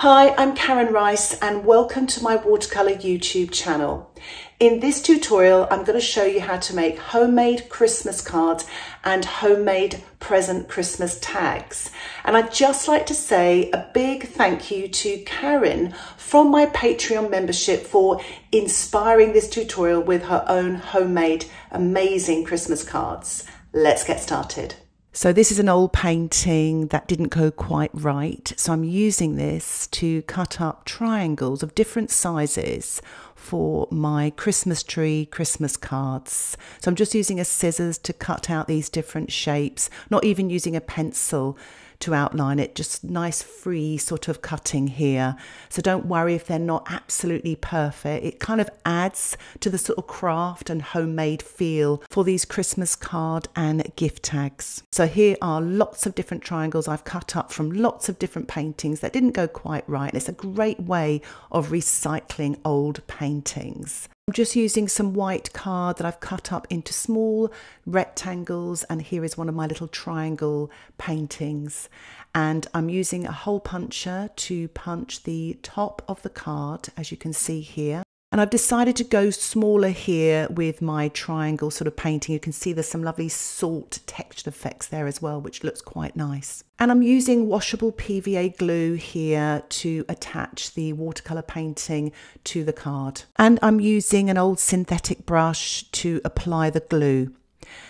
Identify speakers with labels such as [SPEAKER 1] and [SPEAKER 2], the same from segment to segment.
[SPEAKER 1] Hi, I'm Karen Rice and welcome to my watercolour YouTube channel. In this tutorial, I'm going to show you how to make homemade Christmas cards and homemade present Christmas tags. And I'd just like to say a big thank you to Karen from my Patreon membership for inspiring this tutorial with her own homemade amazing Christmas cards. Let's get started. So this is an old painting that didn't go quite right. So I'm using this to cut up triangles of different sizes for my Christmas tree Christmas cards. So I'm just using a scissors to cut out these different shapes, not even using a pencil to outline it, just nice free sort of cutting here. So don't worry if they're not absolutely perfect. It kind of adds to the sort of craft and homemade feel for these Christmas card and gift tags. So here are lots of different triangles I've cut up from lots of different paintings that didn't go quite right. It's a great way of recycling old paintings. I'm just using some white card that I've cut up into small rectangles and here is one of my little triangle paintings. And I'm using a hole puncher to punch the top of the card as you can see here and I've decided to go smaller here with my triangle sort of painting. You can see there's some lovely salt textured effects there as well, which looks quite nice. And I'm using washable PVA glue here to attach the watercolour painting to the card. And I'm using an old synthetic brush to apply the glue.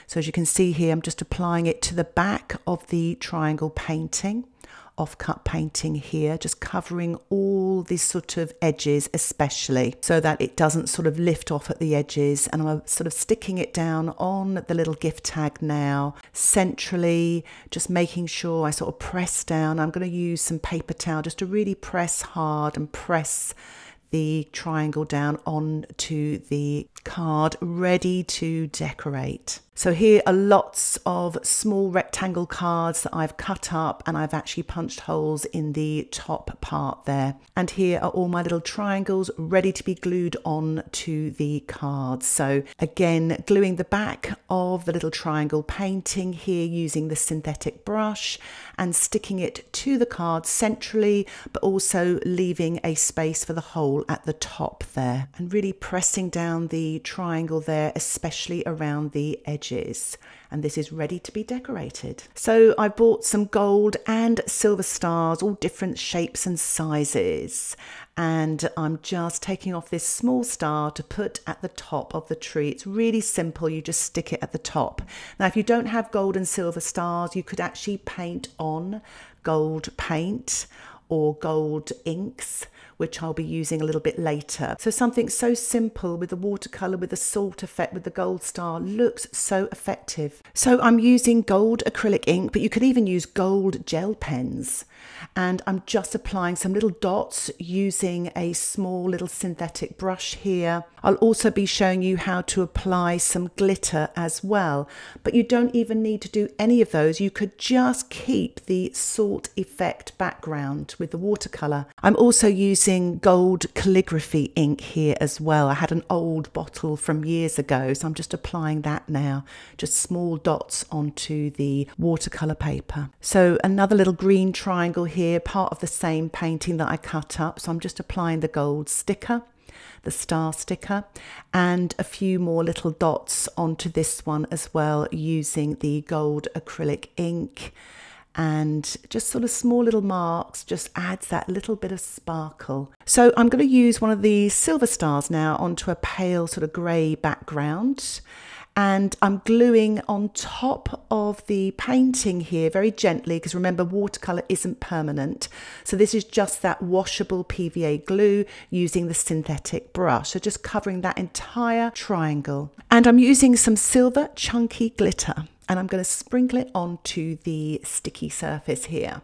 [SPEAKER 1] So as you can see here, I'm just applying it to the back of the triangle painting offcut painting here, just covering all these sort of edges, especially so that it doesn't sort of lift off at the edges. And I'm sort of sticking it down on the little gift tag now, centrally, just making sure I sort of press down. I'm going to use some paper towel just to really press hard and press the triangle down onto the card ready to decorate. So here are lots of small rectangle cards that I've cut up and I've actually punched holes in the top part there. And here are all my little triangles ready to be glued on to the cards. So again, gluing the back of the little triangle painting here using the synthetic brush and sticking it to the card centrally, but also leaving a space for the hole at the top there and really pressing down the triangle there, especially around the edge and this is ready to be decorated. So I bought some gold and silver stars, all different shapes and sizes. And I'm just taking off this small star to put at the top of the tree. It's really simple. You just stick it at the top. Now, if you don't have gold and silver stars, you could actually paint on gold paint or gold inks which I'll be using a little bit later. So something so simple with the watercolour, with the salt effect, with the gold star looks so effective. So I'm using gold acrylic ink, but you could even use gold gel pens. And I'm just applying some little dots using a small little synthetic brush here. I'll also be showing you how to apply some glitter as well, but you don't even need to do any of those. You could just keep the salt effect background with the watercolour. I'm also using using gold calligraphy ink here as well. I had an old bottle from years ago, so I'm just applying that now, just small dots onto the watercolour paper. So another little green triangle here, part of the same painting that I cut up. So I'm just applying the gold sticker the star sticker and a few more little dots onto this one as well using the gold acrylic ink and just sort of small little marks just adds that little bit of sparkle. So I'm going to use one of the silver stars now onto a pale sort of grey background and I'm gluing on top of the painting here very gently because remember watercolour isn't permanent. So this is just that washable PVA glue using the synthetic brush. So just covering that entire triangle. And I'm using some silver chunky glitter and I'm going to sprinkle it onto the sticky surface here.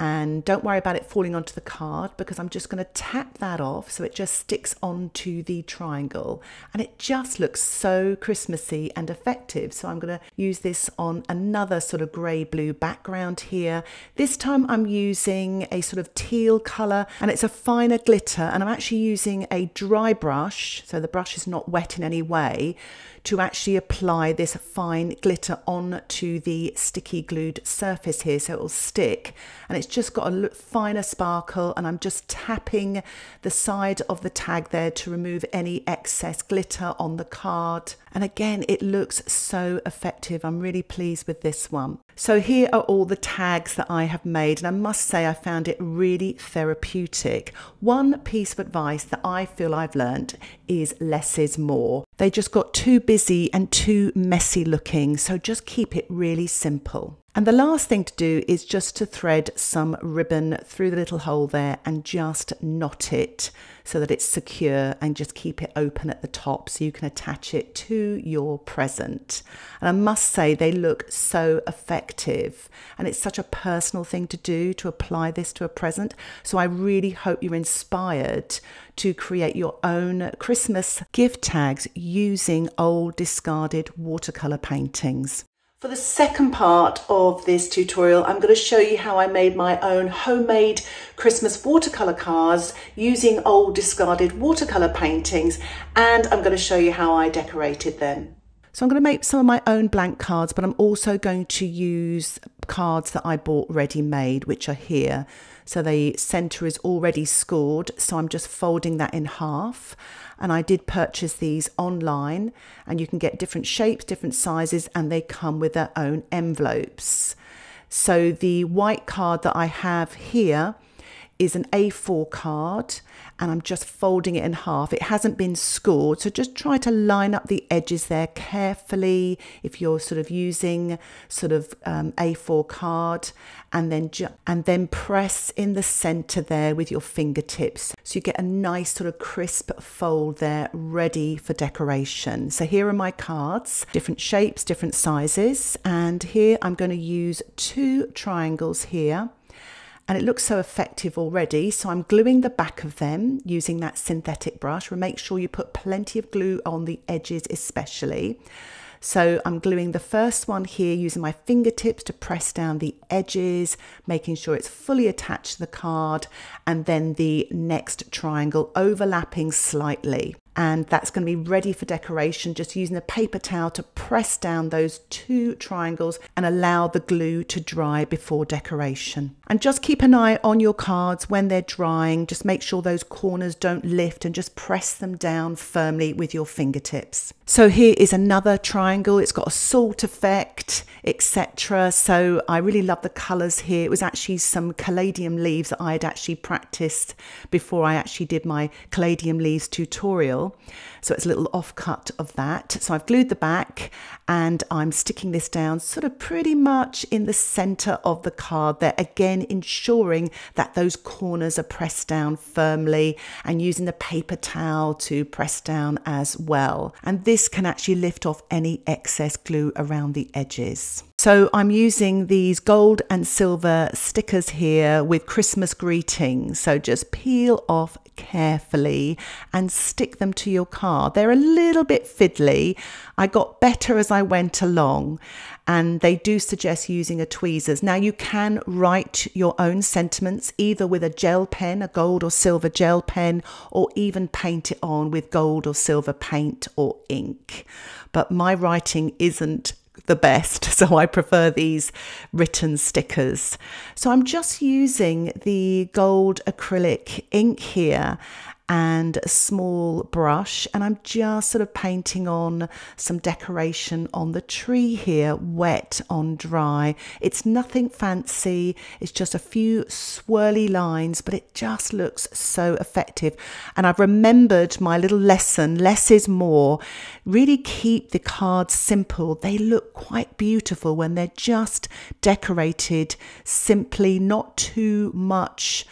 [SPEAKER 1] And don't worry about it falling onto the card because I'm just going to tap that off so it just sticks onto the triangle. And it just looks so Christmassy and effective. So I'm going to use this on another sort of grey blue background here. This time I'm using a sort of teal colour and it's a finer glitter. And I'm actually using a dry brush, so the brush is not wet in any way, to actually apply this fine glitter onto the sticky glued surface here so it will stick. And it's just got a finer sparkle and I'm just tapping the side of the tag there to remove any excess glitter on the card. And again, it looks so effective. I'm really pleased with this one. So here are all the tags that I have made, and I must say I found it really therapeutic. One piece of advice that I feel I've learned is less is more. They just got too busy and too messy looking, so just keep it really simple. And the last thing to do is just to thread some ribbon through the little hole there and just knot it so that it's secure and just keep it open at the top so you can attach it to your present. And I must say they look so effective and it's such a personal thing to do to apply this to a present. So I really hope you're inspired to create your own Christmas gift tags using old discarded watercolour paintings. For the second part of this tutorial, I'm going to show you how I made my own homemade Christmas watercolour cards using old discarded watercolour paintings and I'm going to show you how I decorated them. So I'm going to make some of my own blank cards, but I'm also going to use cards that I bought ready made, which are here. So the centre is already scored, so I'm just folding that in half and I did purchase these online and you can get different shapes, different sizes and they come with their own envelopes. So the white card that I have here is an A4 card and I'm just folding it in half. It hasn't been scored, so just try to line up the edges there carefully if you're sort of using sort of um, A4 card and then and then press in the center there with your fingertips so you get a nice sort of crisp fold there ready for decoration. So here are my cards, different shapes, different sizes and here I'm going to use two triangles here and it looks so effective already. So I'm gluing the back of them using that synthetic brush. Make sure you put plenty of glue on the edges especially. So I'm gluing the first one here using my fingertips to press down the edges, making sure it's fully attached to the card, and then the next triangle overlapping slightly and that's going to be ready for decoration just using a paper towel to press down those two triangles and allow the glue to dry before decoration. And just keep an eye on your cards when they're drying. Just make sure those corners don't lift and just press them down firmly with your fingertips. So here is another triangle. It's got a salt effect, etc. So I really love the colours here. It was actually some caladium leaves that I had actually practiced before I actually did my caladium leaves tutorial. So it's a little offcut of that. So I've glued the back and I'm sticking this down sort of pretty much in the center of the card there. Again, ensuring that those corners are pressed down firmly and using the paper towel to press down as well. And this can actually lift off any excess glue around the edges. So I'm using these gold and silver stickers here with Christmas greetings. So just peel off carefully and stick them to your card. They're a little bit fiddly. I got better as I went along and they do suggest using a tweezers. Now you can write your own sentiments either with a gel pen, a gold or silver gel pen, or even paint it on with gold or silver paint or ink. But my writing isn't the best, so I prefer these written stickers. So I'm just using the gold acrylic ink here and a small brush. And I'm just sort of painting on some decoration on the tree here wet on dry. It's nothing fancy. It's just a few swirly lines but it just looks so effective. And I've remembered my little lesson less is more. Really keep the cards simple. They look quite beautiful when they're just decorated simply not too much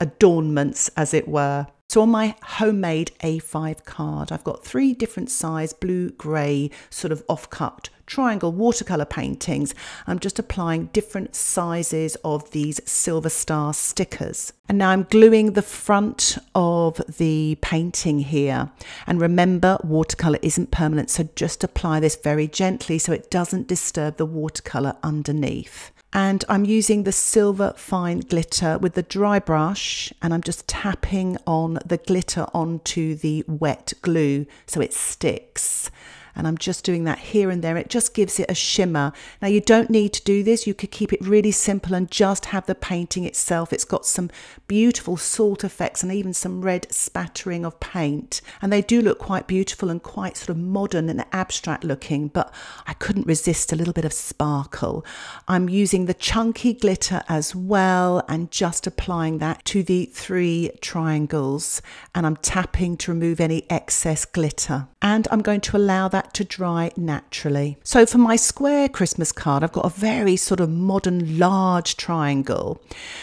[SPEAKER 1] adornments as it were so on my homemade A5 card, I've got three different size blue grey sort of off-cut triangle watercolour paintings. I'm just applying different sizes of these silver star stickers. And now I'm gluing the front of the painting here. And remember, watercolour isn't permanent, so just apply this very gently so it doesn't disturb the watercolour underneath and I'm using the silver fine glitter with the dry brush and I'm just tapping on the glitter onto the wet glue so it sticks and I'm just doing that here and there. It just gives it a shimmer. Now you don't need to do this. You could keep it really simple and just have the painting itself. It's got some beautiful salt effects and even some red spattering of paint. And they do look quite beautiful and quite sort of modern and abstract looking, but I couldn't resist a little bit of sparkle. I'm using the chunky glitter as well and just applying that to the three triangles and I'm tapping to remove any excess glitter and I'm going to allow that to dry naturally. So for my square Christmas card, I've got a very sort of modern large triangle.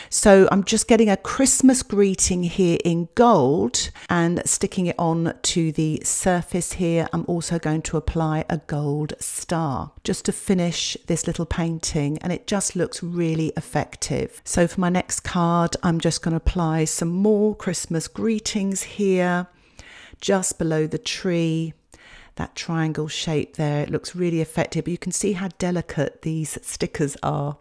[SPEAKER 1] So I'm just getting a Christmas greeting here in gold and sticking it on to the surface here. I'm also going to apply a gold star just to finish this little painting and it just looks really effective. So for my next card, I'm just going to apply some more Christmas greetings here just below the tree that triangle shape there. It looks really effective, but you can see how delicate these stickers are.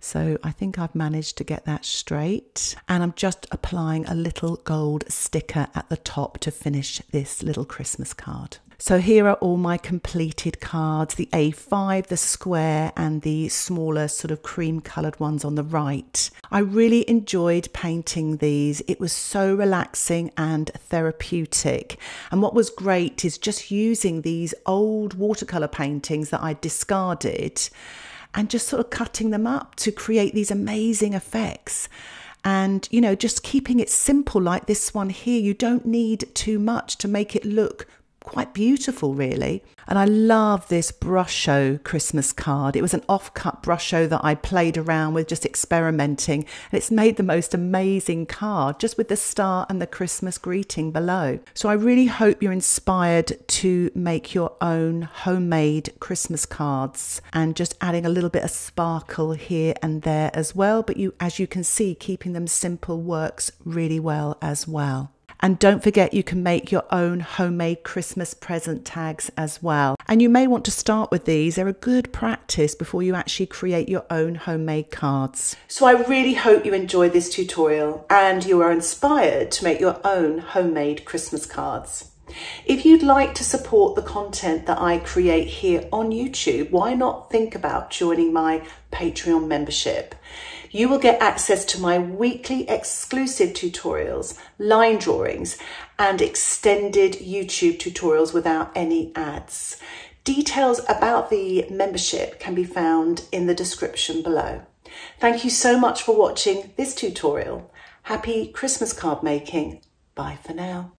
[SPEAKER 1] So I think I've managed to get that straight. And I'm just applying a little gold sticker at the top to finish this little Christmas card. So here are all my completed cards, the A5, the square and the smaller sort of cream coloured ones on the right. I really enjoyed painting these. It was so relaxing and therapeutic. And what was great is just using these old watercolour paintings that I discarded and just sort of cutting them up to create these amazing effects and you know just keeping it simple like this one here you don't need too much to make it look quite beautiful, really. And I love this Brusho Christmas card. It was an off-cut Brusho that I played around with, just experimenting. And it's made the most amazing card, just with the star and the Christmas greeting below. So I really hope you're inspired to make your own homemade Christmas cards and just adding a little bit of sparkle here and there as well. But you, as you can see, keeping them simple works really well as well. And don't forget, you can make your own homemade Christmas present tags as well. And you may want to start with these. They're a good practice before you actually create your own homemade cards. So I really hope you enjoyed this tutorial and you are inspired to make your own homemade Christmas cards. If you'd like to support the content that I create here on YouTube, why not think about joining my Patreon membership? You will get access to my weekly exclusive tutorials, line drawings, and extended YouTube tutorials without any ads. Details about the membership can be found in the description below. Thank you so much for watching this tutorial. Happy Christmas card making. Bye for now.